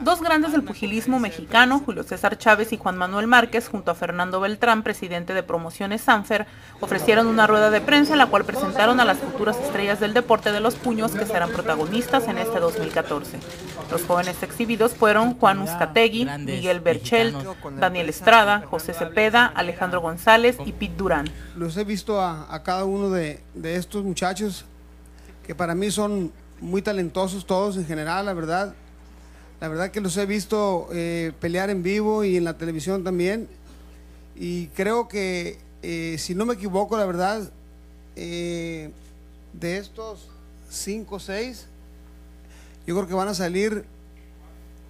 Dos grandes del pugilismo mexicano, Julio César Chávez y Juan Manuel Márquez, junto a Fernando Beltrán, presidente de Promociones Sanfer, ofrecieron una rueda de prensa en la cual presentaron a las futuras estrellas del deporte de los puños que serán protagonistas en este 2014. Los jóvenes exhibidos fueron Juan Uzcategui, Miguel Berchel, Daniel Estrada, José Cepeda, Alejandro González y Pete Durán. Los he visto a, cada uno de, de estos muchachos que para mí son muy talentosos todos en general, la verdad la verdad que los he visto eh, pelear en vivo y en la televisión también. Y creo que, eh, si no me equivoco, la verdad, eh, de estos cinco o seis, yo creo que van a salir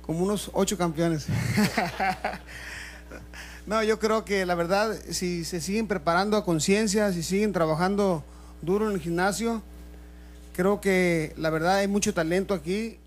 como unos ocho campeones. no, yo creo que la verdad, si se siguen preparando a conciencia, si siguen trabajando duro en el gimnasio, creo que la verdad hay mucho talento aquí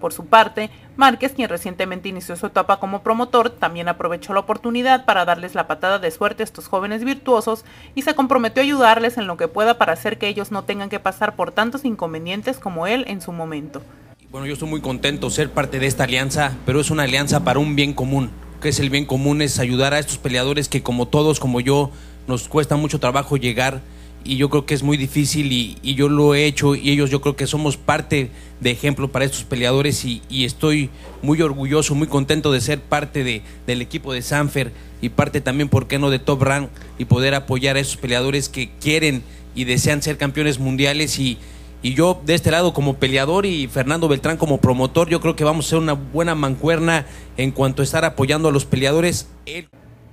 por su parte, Márquez, quien recientemente inició su etapa como promotor, también aprovechó la oportunidad para darles la patada de suerte a estos jóvenes virtuosos y se comprometió a ayudarles en lo que pueda para hacer que ellos no tengan que pasar por tantos inconvenientes como él en su momento. Bueno, yo estoy muy contento de ser parte de esta alianza, pero es una alianza para un bien común. ¿Qué es el bien común? Es ayudar a estos peleadores que como todos, como yo, nos cuesta mucho trabajo llegar y yo creo que es muy difícil y, yo lo he hecho y ellos yo creo que somos parte de ejemplo para estos peleadores y, estoy muy orgulloso, muy contento de ser parte de, del equipo de Sanfer y parte también, ¿por qué no?, de Top Rank y poder apoyar a esos peleadores que quieren y desean ser campeones mundiales y, y yo de este lado como peleador y Fernando Beltrán como promotor, yo creo que vamos a ser una buena mancuerna en cuanto a estar apoyando a los peleadores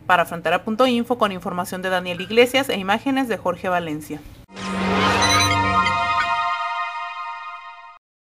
para Frontera.info con información de Daniel Iglesias e imágenes de Jorge Valencia.